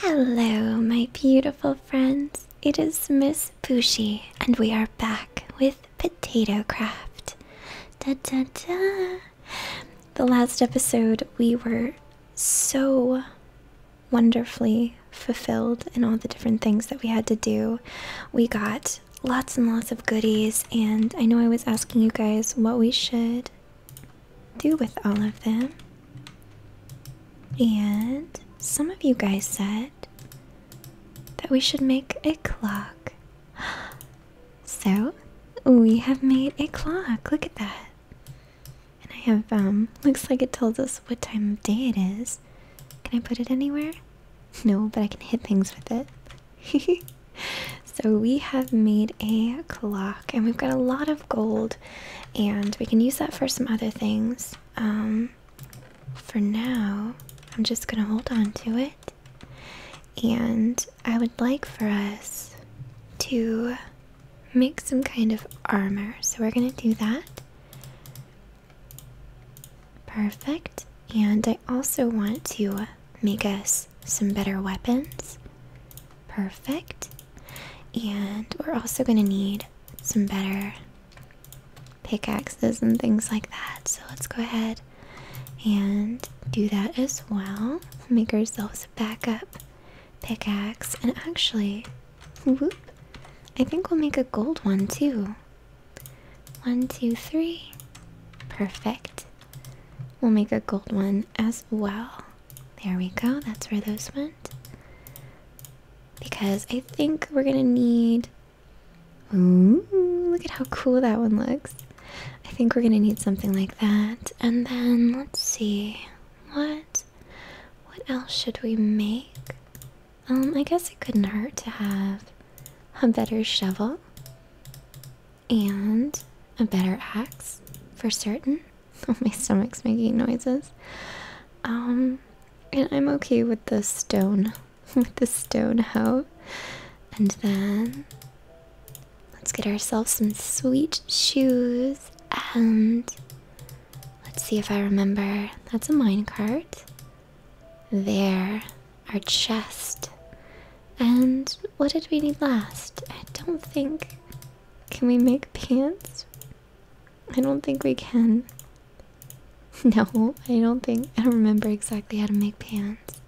Hello, my beautiful friends. It is Miss Fushi, and we are back with Potato Craft. Da da da. The last episode, we were so wonderfully fulfilled in all the different things that we had to do. We got lots and lots of goodies, and I know I was asking you guys what we should do with all of them. And some of you guys said that we should make a clock. So, we have made a clock. Look at that. And I have, um, looks like it tells us what time of day it is. Can I put it anywhere? No, but I can hit things with it. so, we have made a clock, and we've got a lot of gold, and we can use that for some other things. Um, for now, I'm just gonna hold on to it. And I would like for us to make some kind of armor. So we're gonna do that. Perfect. And I also want to make us some better weapons. Perfect. And we're also gonna need some better pickaxes and things like that. So let's go ahead and do that as well. Make ourselves a backup pickaxe. And actually, whoop, I think we'll make a gold one too. One, two, three. Perfect. We'll make a gold one as well. There we go. That's where those went. Because I think we're gonna need. Ooh, look at how cool that one looks. I think we're gonna need something like that. And then let's see. What what else should we make? Um, I guess it couldn't hurt to have a better shovel and a better axe for certain. Oh, my stomach's making noises. Um, and I'm okay with the stone, with the stone hoe. And then let's get ourselves some sweet shoes and let's see if I remember. That's a minecart. There, our chest. And what did we need last? I don't think. Can we make pants? I don't think we can. No, I don't think. I don't remember exactly how to make pants.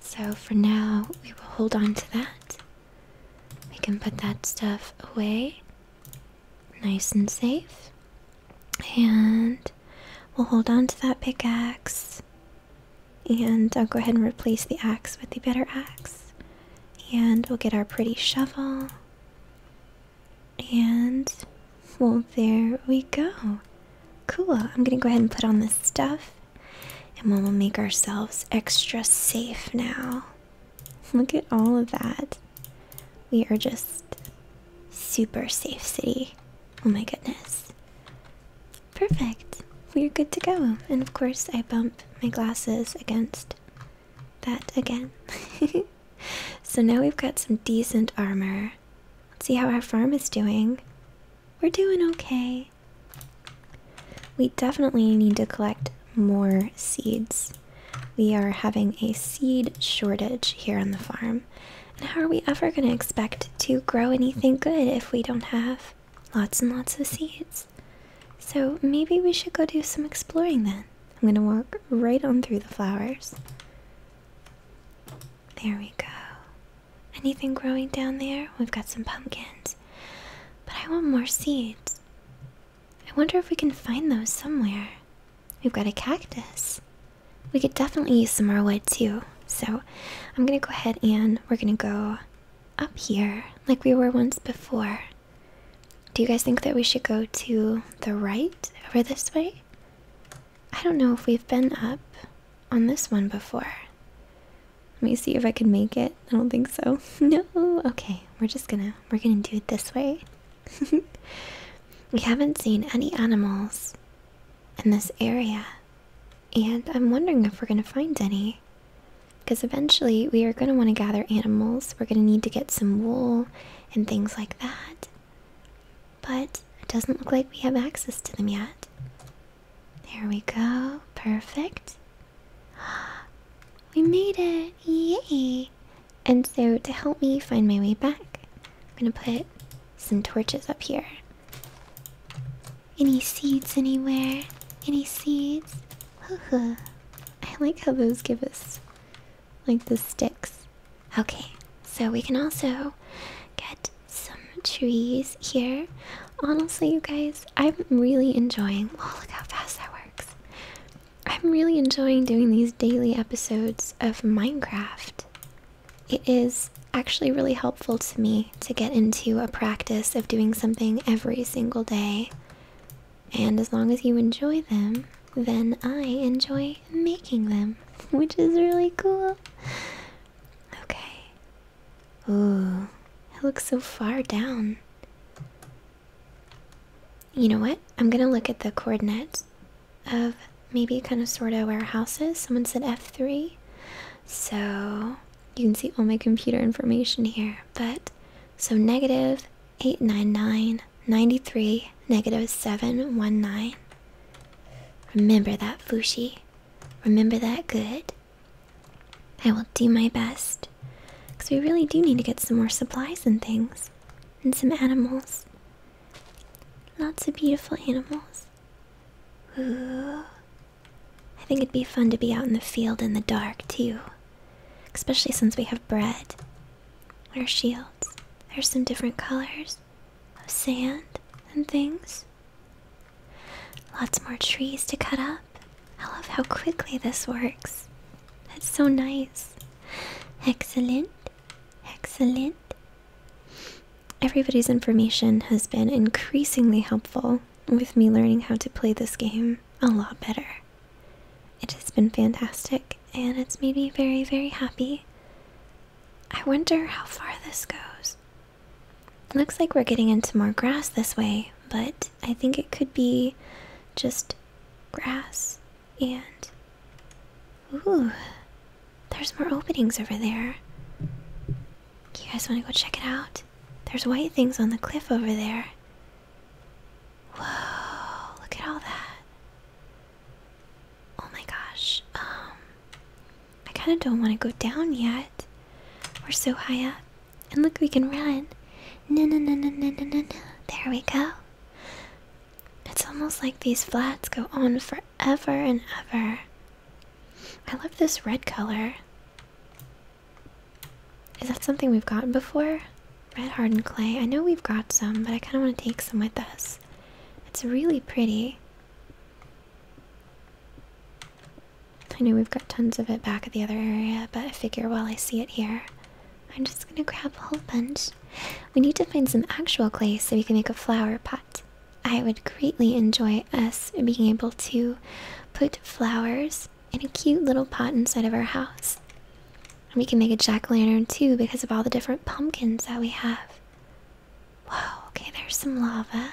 So for now, we will hold on to that. We can put that stuff away. Nice and safe. And we'll hold on to that pickaxe. And I'll go ahead and replace the axe with the better axe. And we'll get our pretty shovel. And, well, there we go. Cool. I'm gonna go ahead and put on this stuff. And we'll make ourselves extra safe now. Look at all of that. We are just super safe city. Oh my goodness. Perfect. We're good to go. And of course, I bump my glasses against that again. so now we've got some decent armor. Let's see how our farm is doing. We're doing okay. We definitely need to collect more seeds. We are having a seed shortage here on the farm. And how are we ever going to expect to grow anything good if we don't have lots and lots of seeds? So maybe we should go do some exploring then. I'm to walk right on through the flowers. There we go. Anything growing down there? We've got some pumpkins. But I want more seeds. I wonder if we can find those somewhere. We've got a cactus. We could definitely use some more wood too. So I'm gonna go ahead and we're gonna go up here like we were once before. Do you guys think that we should go to the right over this way? I don't know if we've been up on this one before. Let me see if I can make it. I don't think so. no. Okay, we're just gonna we're gonna do it this way. we haven't seen any animals in this area. And I'm wondering if we're gonna find any. Because eventually we are gonna want to gather animals. We're gonna need to get some wool and things like that. But it doesn't look like we have access to them yet. There we go. Perfect. We made it! Yay! And so, to help me find my way back, I'm gonna put some torches up here. Any seeds anywhere? Any seeds? I like how those give us like the sticks. Okay, so we can also get trees here. Honestly, you guys, I'm really enjoying. Oh, look how fast that works. I'm really enjoying doing these daily episodes of Minecraft. It is actually really helpful to me to get into a practice of doing something every single day. And as long as you enjoy them, then I enjoy making them, which is really cool. Okay. Ooh, it looks so far down. You know what? I'm gonna look at the coordinates of maybe kind of sort of where house is. Someone said F3. So you can see all my computer information here. But so negative 899, 93, negative 719. Remember that, Fushi. Remember that good. I will do my best. Because we really do need to get some more supplies and things. And some animals. Lots of beautiful animals. Ooh. I think it'd be fun to be out in the field in the dark, too. Especially since we have bread. Our shields. There's some different colors of sand and things. Lots more trees to cut up. I love how quickly this works. That's so nice. Excellent. Excellent. Everybody's information has been increasingly helpful with me learning how to play this game a lot better. It has been fantastic and it's made me very, very happy. I wonder how far this goes. Looks like we're getting into more grass this way, but I think it could be just grass and. Ooh, there's more openings over there. You guys want to go check it out? There's white things on the cliff over there. Whoa, look at all that. Oh my gosh. Um, I kind of don't want to go down yet. We're so high up. And look, we can run. No, no, no, no, no, no, no. There we go. It's almost like these flats go on forever and ever. I love this red color. Is that something we've gotten before? Red hardened clay. I know we've got some, but I kind of want to take some with us. It's really pretty. I know we've got tons of it back at the other area, but I figure while I see it here, I'm just gonna grab a whole bunch. We need to find some actual clay so we can make a flower pot. I would greatly enjoy us being able to put flowers in a cute little pot inside of our house. And we can make a jack lantern too because of all the different pumpkins that we have. Whoa, okay, there's some lava.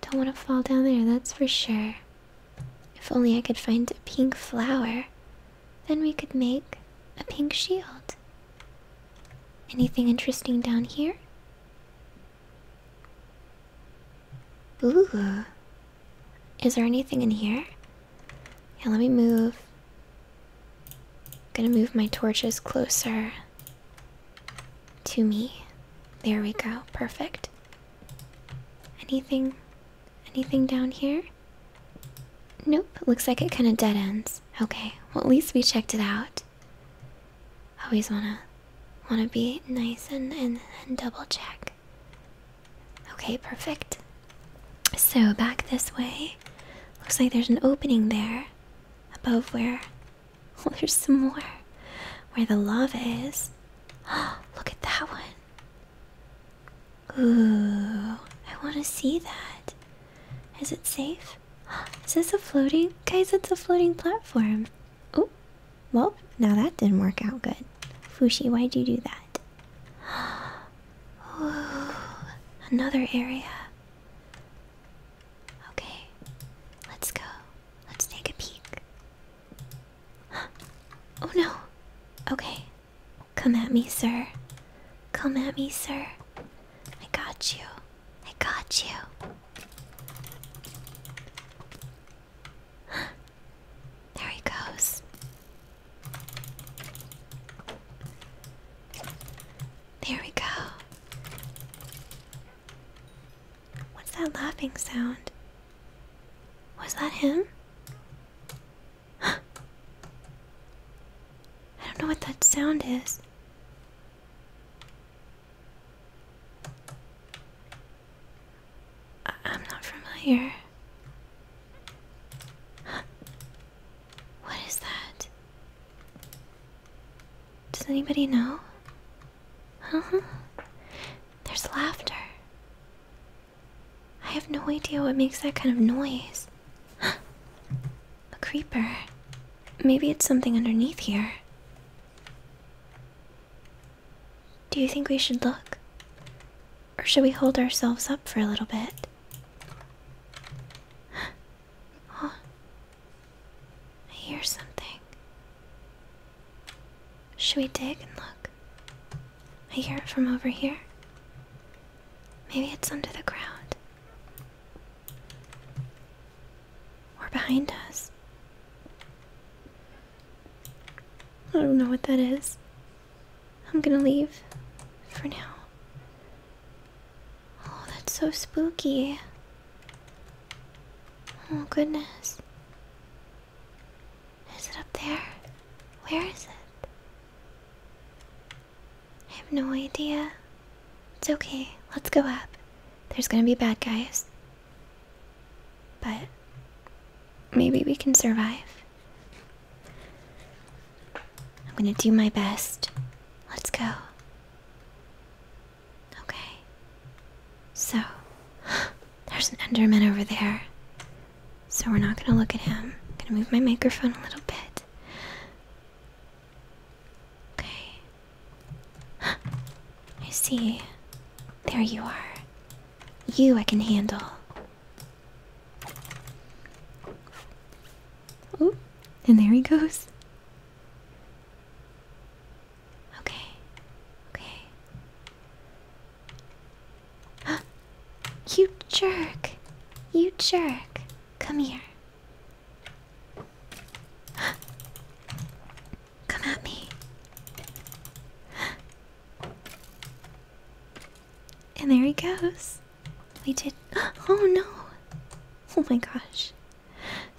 Don't want to fall down there, that's for sure. If only I could find a pink flower, then we could make a pink shield. Anything interesting down here? Ooh. Is there anything in here? Yeah, let me move. Gonna move my torches closer to me. There we go. Perfect. Anything anything down here? Nope, looks like it kind of dead ends. Okay, well at least we checked it out. Always wanna wanna be nice and, and, and double check. Okay, perfect. So back this way. Looks like there's an opening there above where there's some more where the lava is. Look at that one. Ooh, I want to see that. Is it safe? Is this a floating? Guys, it's a floating platform. Oh, well, now that didn't work out good. Fushi, why'd you do that? Ooh, another area. Okay, let's go. Let's take a peek. Oh no. Okay. Come at me, sir. Come at me, sir. I got you. I got you. There he goes. sound. Was that him? I don't know what that sound is. I I'm not familiar. What is that? Does anybody know? Huh? There's laughter. I have no idea what makes that kind of noise. A creeper. Maybe it's something underneath here. Do you think we should look? Or should we hold ourselves up for a little bit? Oh, I hear something. Should we dig and look? I hear it from over here. Maybe it's under the ground. Or behind us. I don't know what that is. I'm gonna leave for now. Oh, that's so spooky. Oh, goodness. Is it up there? Where is it? I have no idea. It's okay. Let's go up. There's gonna be bad guys. But maybe we can survive. I'm gonna do my best. Let's go. Okay. So, there's an Enderman over there. So we're not gonna look at him. I'm gonna move my microphone a little bit. Okay. I see. There you are. You I can handle. Ooh, and there he goes. Okay. Okay. you jerk. You jerk. Come here. Come at me. And there he goes. We did. Oh no. Oh my gosh.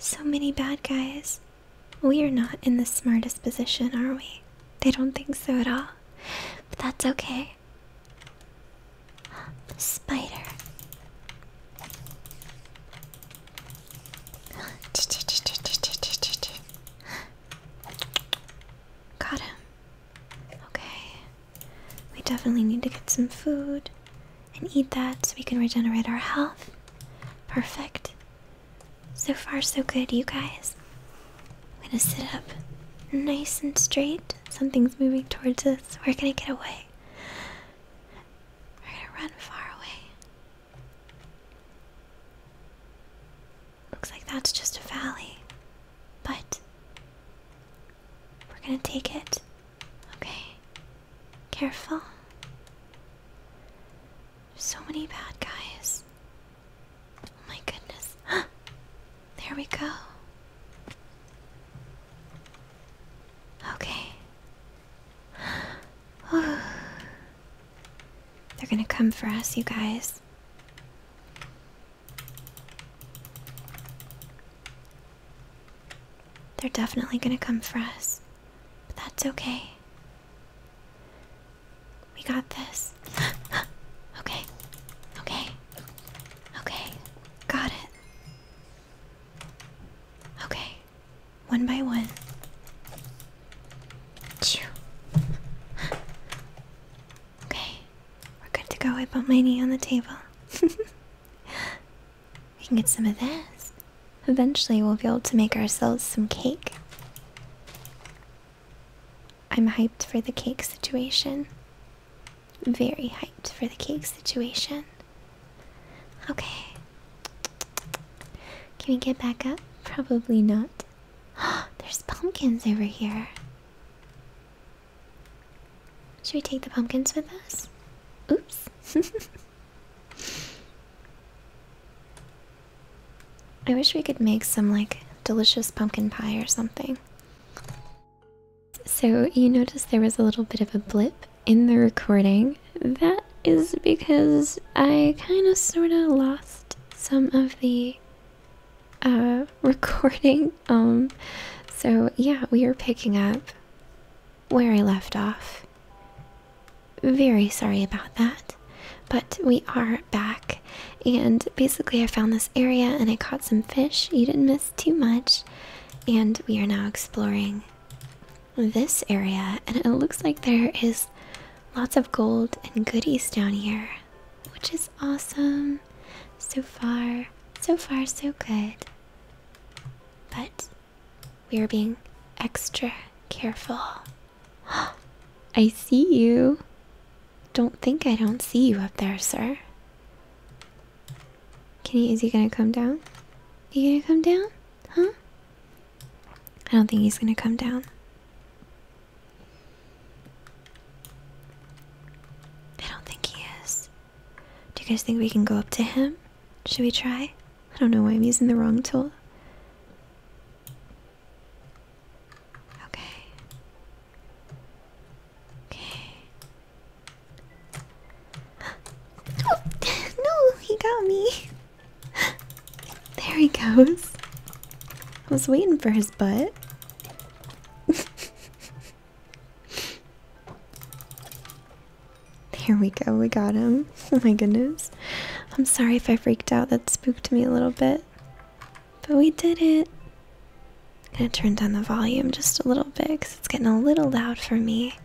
So many bad guys. We are not in the smartest position, are we? They don't think so at all. But that's okay. Spider. Got him. Okay. We definitely need to get some food and eat that so we can regenerate our health. Perfect. So far, so good, you guys. I'm gonna sit up nice and straight. Something's moving towards us. We're gonna get away. We're gonna run far away. Looks like that's just a valley. But we're gonna take it. Okay. Careful. So many bad guys. Oh my goodness. There we go. Okay. They're gonna come for us, you guys. They're definitely gonna come for us. But that's okay. We got this. okay. Okay. Okay. Got it. Okay. One by one. Okay. We're good to go. I put my knee on the table. we can get some of this. Eventually, we'll be able to make ourselves some cake. I'm hyped for the cake situation. Very hyped for the cake situation. Okay. Can we get back up? Probably not. There's pumpkins over here. Should we take the pumpkins with us? Oops. I wish we could make some like delicious pumpkin pie or something. So, you noticed there was a little bit of a blip in the recording. That is because I kind of sort of lost some of the uh, recording. Um, so yeah, we are picking up where I left off. Very sorry about that, but we are back, and basically, I found this area and I caught some fish. You didn't miss too much, and we are now exploring this area, and it looks like there is lots of gold and goodies down here, which is awesome. So far, so far, so good. But we are being extra careful. I see you. Don't think I don't see you up there, sir. Can he, is he gonna come down? You gonna come down? Huh? I don't think he's gonna come down. I don't think he is. Do you guys think we can go up to him? Should we try? I don't know why I'm using the wrong tool. Okay. Okay. no, he got me. There. I was waiting for his butt. Here we go, we got him. Oh my goodness. I'm sorry if I freaked out, that spooked me a little bit. But we did it. I'm gonna turn down the volume just a little bit because it's getting a little loud for me.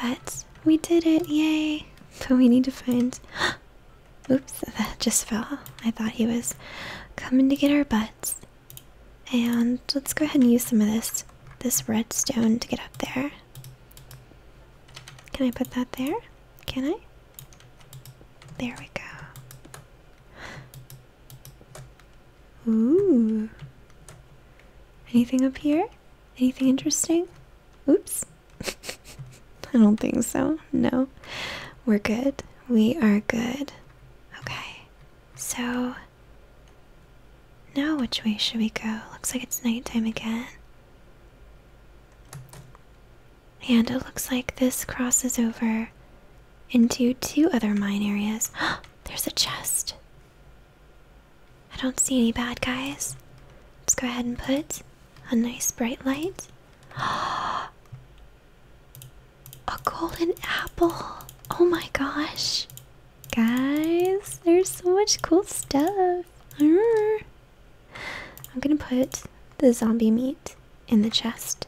But we did it, yay! But we need to find. Oops, that just fell. I thought he was coming to get our butts. And let's go ahead and use some of this this redstone to get up there. Can I put that there? Can I? There we go. Ooh. Anything up here? Anything interesting? Oops. I don't think so. No. We're good. We are good. Okay. So now which way should we go? Looks like it's nighttime again. And it looks like this crosses over into two other mine areas. There's a chest. I don't see any bad guys. Let's go ahead and put a nice bright light. a golden apple. Oh my gosh. Guys, there's so much cool stuff. Mm. I'm gonna put the zombie meat in the chest.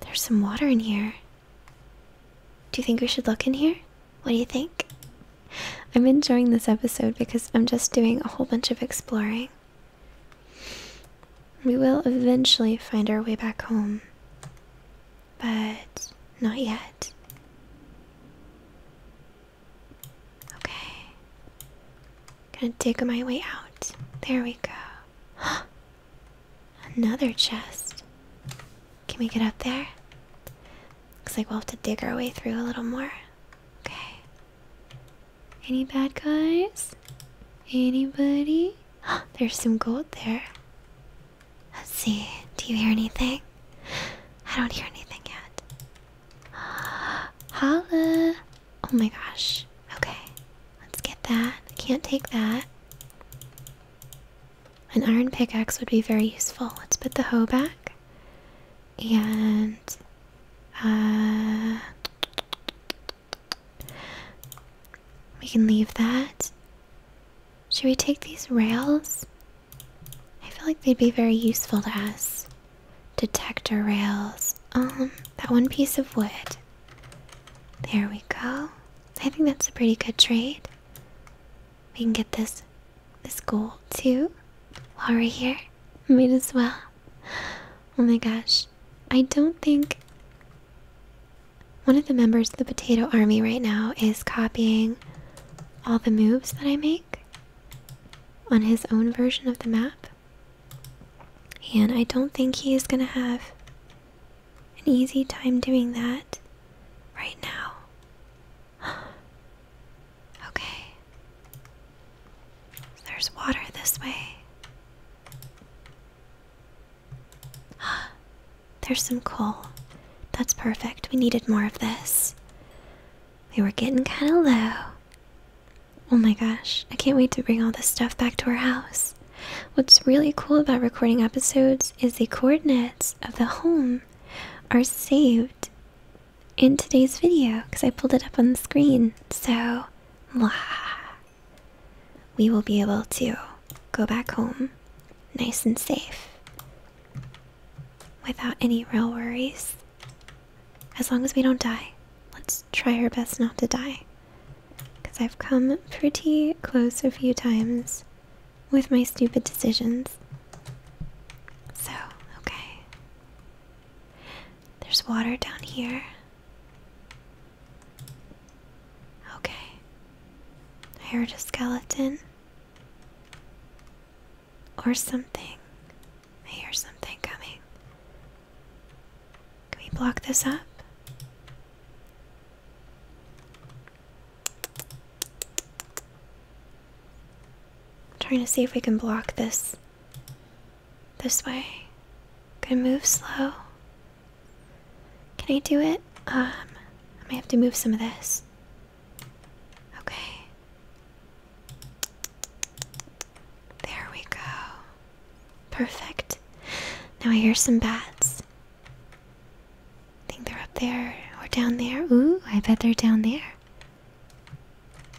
There's some water in here. Do you think we should look in here? What do you think? I'm enjoying this episode because I'm just doing a whole bunch of exploring. We will eventually find our way back home, but not yet. Okay. Gonna dig my way out. There we go. Another chest. Can we get up there? Looks like we'll have to dig our way through a little more. Okay. Any bad guys? Anybody? There's some gold there. Let's see. Do you hear anything? I don't hear anything yet. Holla! Oh my gosh. Okay. Let's get that. I can't take that. An iron pickaxe would be very useful. Let's put the hoe back. And uh we can leave that. Should we take these rails? I feel like they'd be very useful to us. Detector rails. Um, that one piece of wood. There we go. I think that's a pretty good trade. We can get this this gold too while we're here. Might as well. Oh my gosh. I don't think one of the members of the potato army right now is copying all the moves that I make on his own version of the map. And I don't think he is going to have an easy time doing that right now. okay. There's water this way. There's some coal. That's perfect. We needed more of this. We were getting kind of low. Oh my gosh, I can't wait to bring all this stuff back to our house. What's really cool about recording episodes is the coordinates of the home are saved in today's video because I pulled it up on the screen. So, we will be able to go back home nice and safe without any real worries. As long as we don't die. Let's try our best not to die. Because I've come pretty close a few times with my stupid decisions. So, okay. There's water down here. Okay. I heard a skeleton. Or something. I hear something block this up? trying to see if we can block this this way. Gonna move slow? Can I do it? Um, I may have to move some of this. Okay. There we go. Perfect. Now I hear some bats. I think they're up there or down there. Ooh, I bet they're down there.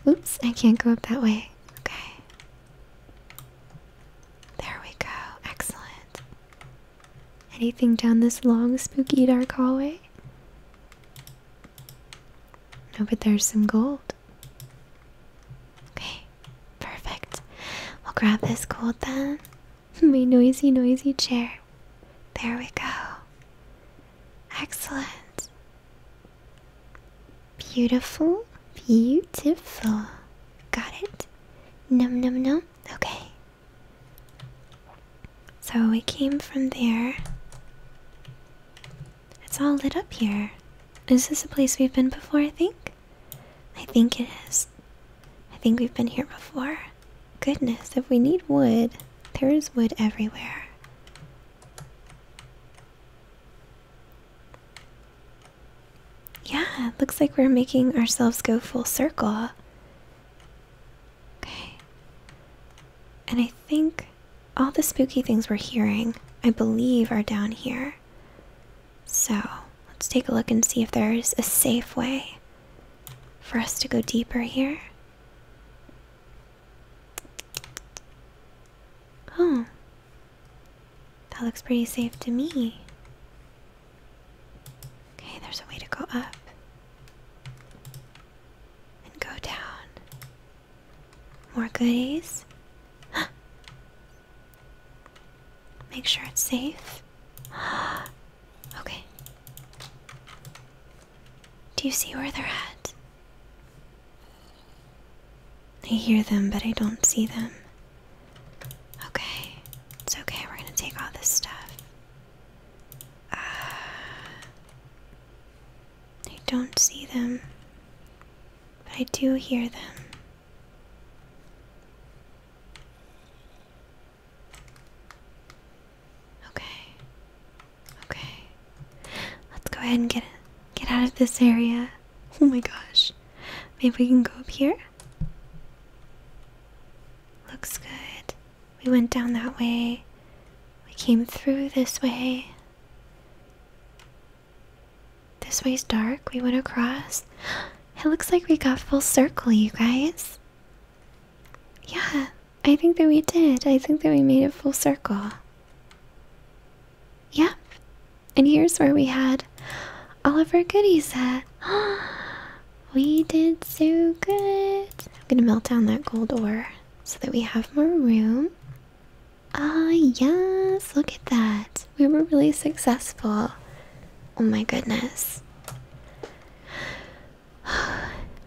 Oops, I can't go up that way. Okay. There we go. Excellent. Anything down this long, spooky, dark hallway? No, but there's some gold. Okay, perfect. We'll grab this gold then. My noisy, noisy chair. There we go. Excellent. Beautiful, beautiful. Got it. Num num num. Okay. So we came from there. It's all lit up here. Is this a place we've been before, I think? I think it is. I think we've been here before. Goodness, if we need wood, there is wood everywhere. Yeah, it looks like we're making ourselves go full circle. Okay. And I think all the spooky things we're hearing, I believe, are down here. So let's take a look and see if there's a safe way for us to go deeper here. Oh, that looks pretty safe to me. Okay, there's a way to go up and go down. More goodies. Make sure it's safe. okay. Do you see where they're at? I hear them, but I don't see them. Okay. It's okay. We're gonna take all this stuff. Uh, I don't see them, but I do hear them. Okay. Okay. Let's go ahead and get get out of this area. Oh my gosh. Maybe we can go up here. Looks good. We went down that way. We came through this way. This way's dark. We went across. It looks like we got full circle, you guys. Yeah, I think that we did. I think that we made it full circle. Yep. And here's where we had all of our goodies at. we did so good. I'm gonna melt down that gold ore so that we have more room. Ah, yes, look at that. We were really successful. Oh my goodness.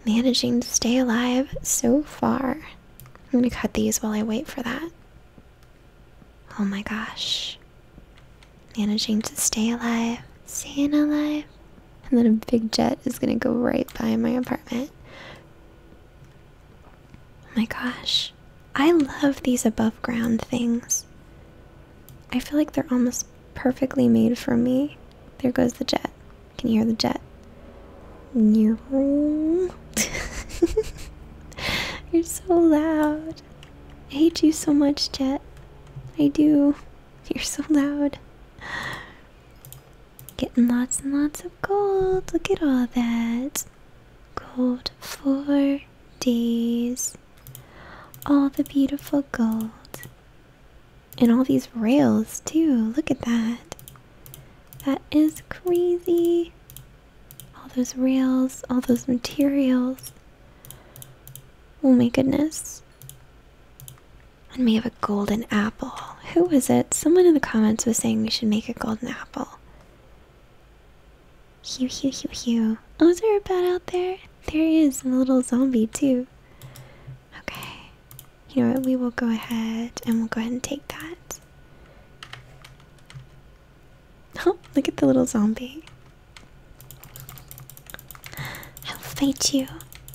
Managing to stay alive so far. I'm gonna cut these while I wait for that. Oh my gosh. Managing to stay alive, staying alive. And then a big jet is gonna go right by my apartment. Oh my gosh. I love these above ground things. I feel like they're almost perfectly made for me. There goes the jet. Can you hear the jet? You're so loud. I hate you so much, Jet. I do. You're so loud. Getting lots and lots of gold. Look at all that. Gold for days. All the beautiful gold. And all these rails, too. Look at that. That is crazy. All those rails, all those materials. Oh my goodness. And we have a golden apple. Who was it? Someone in the comments was saying we should make a golden apple. Hew, hew, hew, hew. Oh, is there a bat out there? There is, a little zombie too. Okay. You know what? We will go ahead and we'll go ahead and take that. Oh, look at the little zombie. I'll fight you.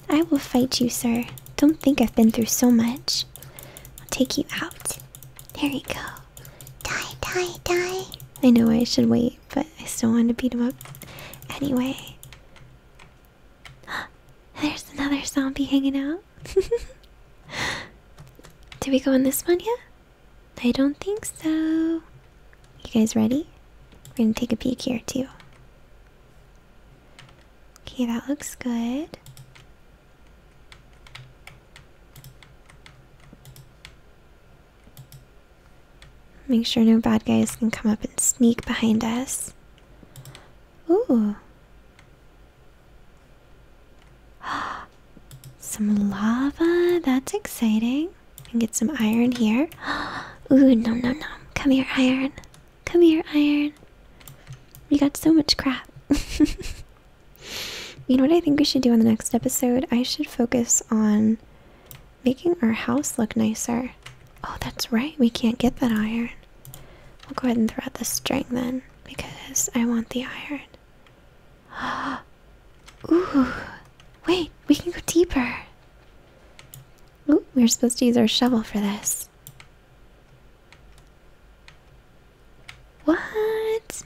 I will fight you, sir. Don't think I've been through so much. I'll take you out. There you go. Die, die, die. I know I should wait, but I still want to beat him up anyway. There's another zombie hanging out. Did we go in this one yet? I don't think so. You guys ready? We're gonna take a peek here too. Okay, that looks good. Make sure no bad guys can come up and sneak behind us. Ooh. Some lava. That's exciting. And get some iron here. Ooh, no, no, no. Come here, iron. Come here, iron. We got so much crap. you know what I think we should do on the next episode? I should focus on making our house look nicer. Oh, that's right. We can't get that iron. We'll go ahead and throw out the string then because I want the iron. Ooh, wait, we can go deeper. Ooh, we're supposed to use our shovel for this. What?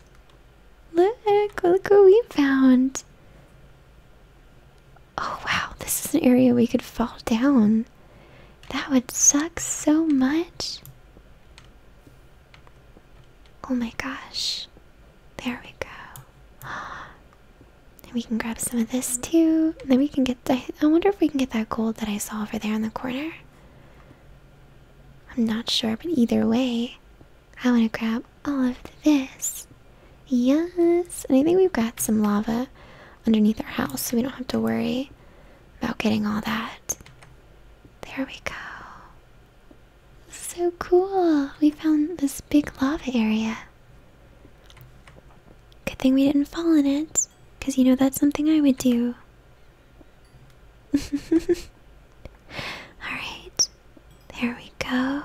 Look, look what we found. Oh wow, this is an area we could fall down. That would suck so much. Oh my gosh. There we go. Oh, We can grab some of this too. then we can get the, I wonder if we can get that gold that I saw over there in the corner. I'm not sure, but either way, I want to grab all of this. Yes. And I think we've got some lava underneath our house, so we don't have to worry about getting all that. There we go. So cool. We found this big lava area. Good thing we didn't fall in it, because you know that's something I would do. Alright, there we go.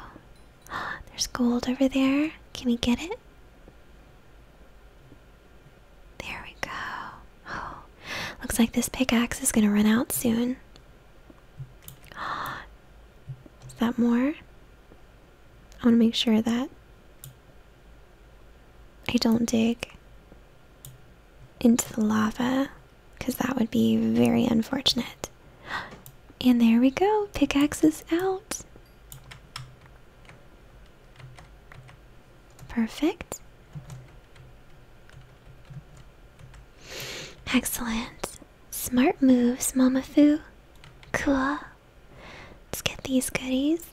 There's gold over there. Can we get it? There we go. Oh, looks like this pickaxe is gonna run out soon. Is that more? I want to make sure that I don't dig into the lava because that would be very unfortunate. And there we go, pickaxes out. Perfect. Excellent. Smart moves, Mama Fu. Cool. Let's get these goodies.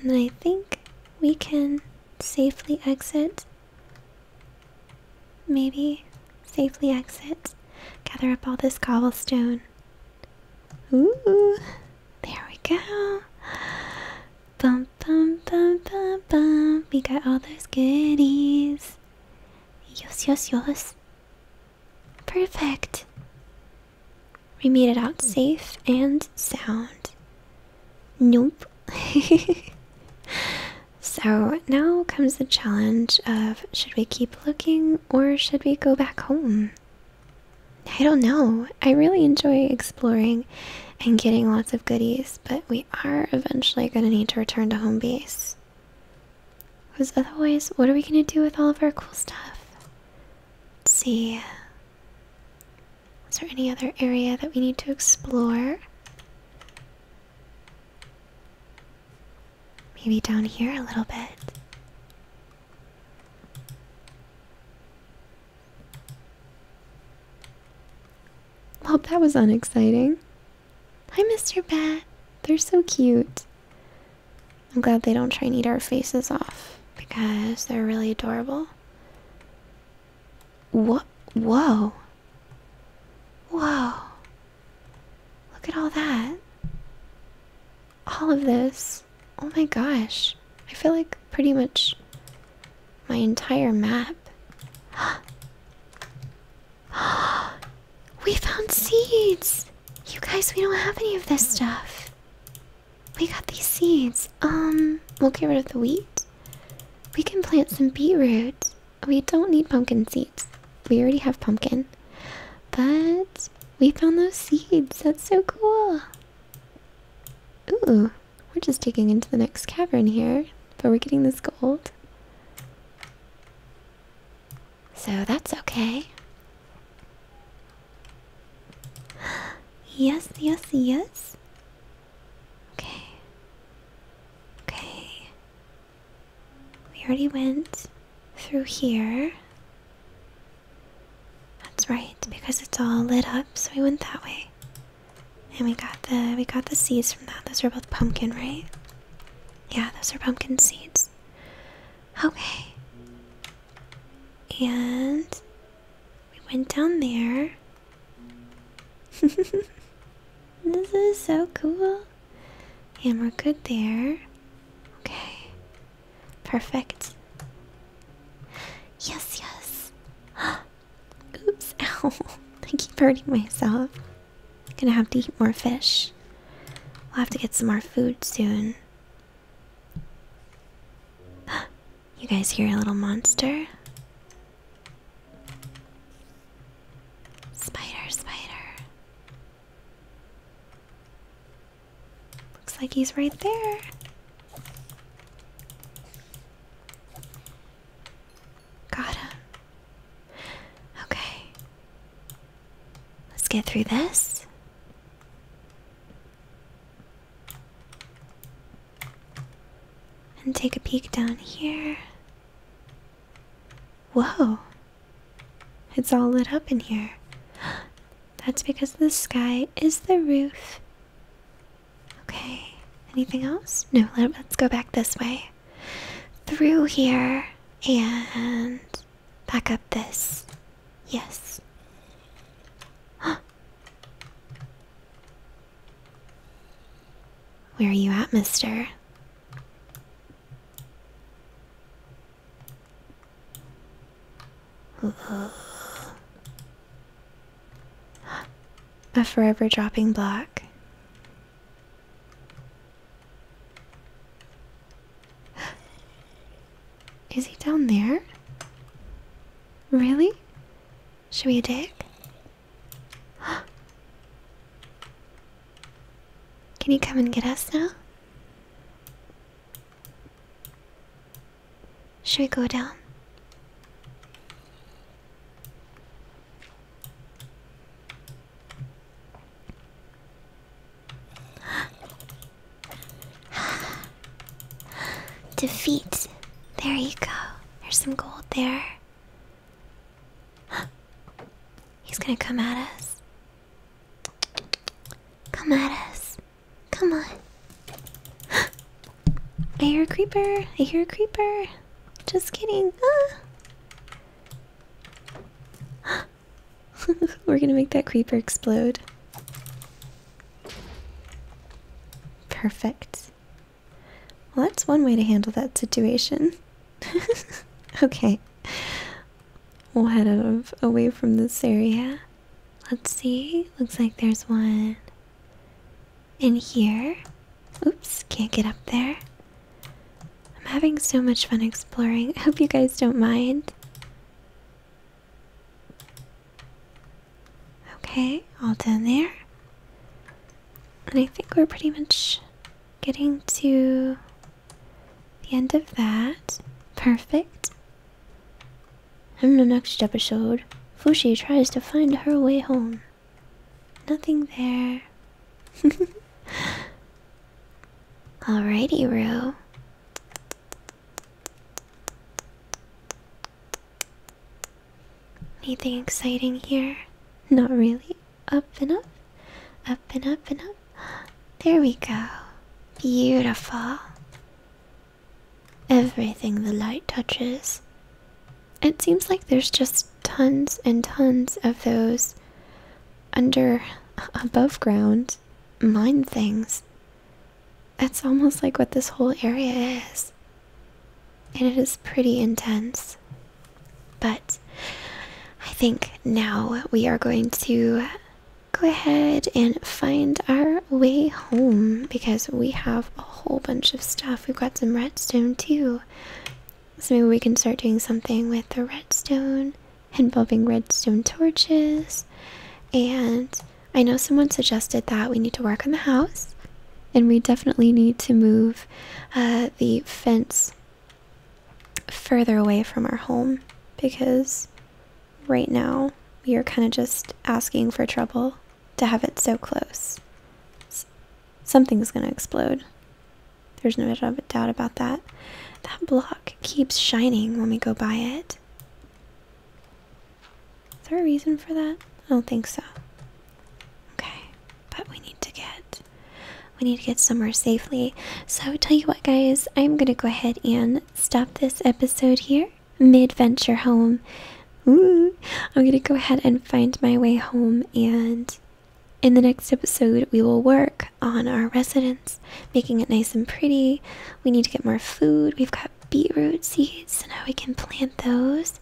And then I think we can safely exit. Maybe safely exit. Gather up all this cobblestone. Ooh, there we go. Bum bum bum bum bum. We got all those goodies. Yes, yes, yes. Perfect. We made it out safe and sound. Nope. so now comes the challenge of should we keep looking or should we go back home? I don't know. I really enjoy exploring and getting lots of goodies, but we are eventually going to need to return to home base. Because otherwise, what are we going to do with all of our cool stuff? Let's see. Is there any other area that we need to explore? Maybe down here a little bit. Well, that was unexciting. Hi, Mr. Bat. They're so cute. I'm glad they don't try and eat our faces off because they're really adorable. What? Whoa. Whoa. Look at all that. All of this. Oh my gosh. I feel like pretty much my entire map. we found seeds! You guys, we don't have any of this stuff. We got these seeds. Um, we'll get rid of the wheat. We can plant some beetroot. We don't need pumpkin seeds. We already have pumpkin. But we found those seeds. That's so cool. Ooh, we're just digging into the next cavern here, but we're getting this gold. So that's okay. Yes, yes, yes. Okay. Okay. We already went through here. That's right, because it's all lit up, so we went that way. And we got the we got the seeds from that. Those are both pumpkin, right? Yeah, those are pumpkin seeds. Okay. And we went down there. this is so cool. And we're good there. Okay. Perfect. Yes, yes. Oops, ow. I keep hurting myself. Gonna have to eat more fish. We'll have to get some more food soon. You guys hear a little monster? Spider, spider. Looks like he's right there. Got him. Okay. Let's get through this. And take a peek down here. Whoa. It's all lit up in here. That's because the sky is the roof. Okay. Anything else? No, let, us go back this way. Through here and back up this. Yes. Where are you at, mister? A forever dropping block. Is he down there? Really? Should we dig? Can you come and get us now? Should we go down? Defeat. There you go. There's some gold there. He's gonna come at us. Come at us. Come on. I hear a creeper. I hear a creeper. Just kidding. Ah. We're gonna make that creeper explode. Perfect. Well, that's one way to handle that situation. okay. We'll head of, away from this area. Let's see. Looks like there's one in here. Oops, can't get up there. Having so much fun exploring. I hope you guys don't mind. Okay, all done there. And I think we're pretty much getting to the end of that. Perfect. In the next episode, Fushi tries to find her way home. Nothing there. Alrighty, Rue. Anything exciting here. Not really. Up and up, up and up and up. There we go. Beautiful. Everything the light touches. It seems like there's just tons and tons of those under, above ground mine things. It's almost like what this whole area is. And it is pretty intense. But I think now we are going to go ahead and find our way home because we have a whole bunch of stuff. We've got some redstone too. So maybe we can start doing something with the redstone involving redstone torches. And I know someone suggested that we need to work on the house and we definitely need to move uh, the fence further away from our home because right now we are kind of just asking for trouble to have it so close. something's gonna explode. There's no doubt about that. That block keeps shining when we go by it. Is there a reason for that? I don't think so. Okay, but we need to get we need to get somewhere safely. So tell you what guys, I'm gonna go ahead and stop this episode here. Mid-venture home. Ooh, I'm gonna go ahead and find my way home and in the next episode we will work on our residence, making it nice and pretty. We need to get more food. We've got beetroot seeds, so now we can plant those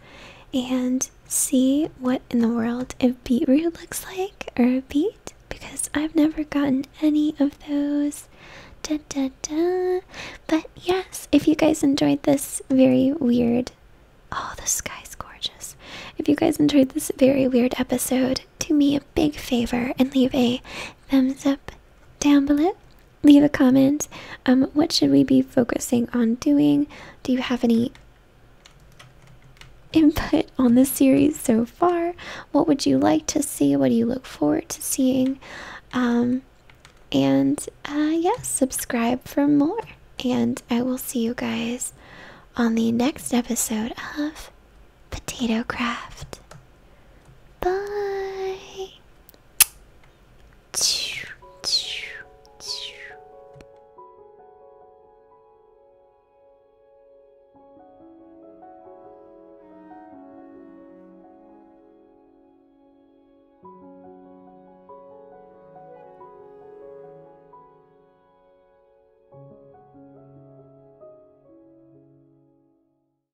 and see what in the world a beetroot looks like or a beet because I've never gotten any of those. Da, da, da. But yes, if you guys enjoyed this very weird, oh, the sky's. If you guys enjoyed this very weird episode, do me a big favor and leave a thumbs up down below. Leave a comment. Um, what should we be focusing on doing? Do you have any input on the series so far. What would you like to see? What do you look forward to seeing? Um, and uh, yes, yeah, subscribe for more. And I will see you guys on the next episode of Potato Craft. Bye.